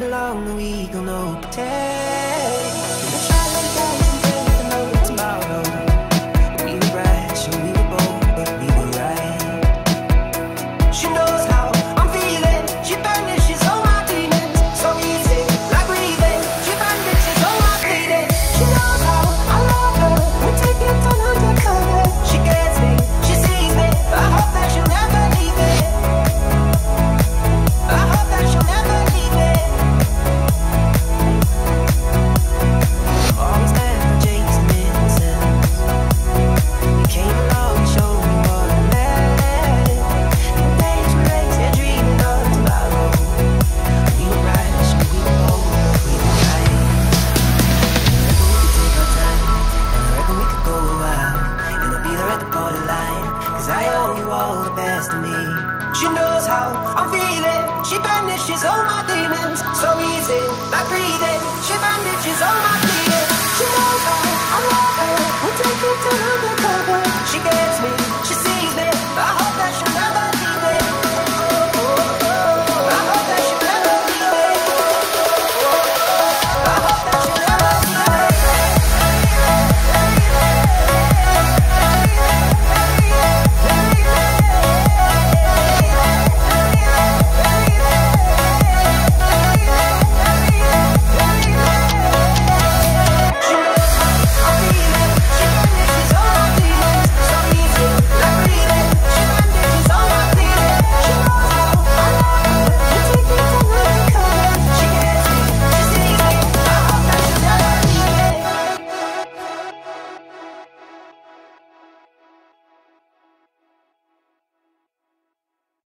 alone, we don't know pretend. she knows how I'm feeling. She banishes all my demons so easy, like breathing. She banishes all my fears. She knows how I'm.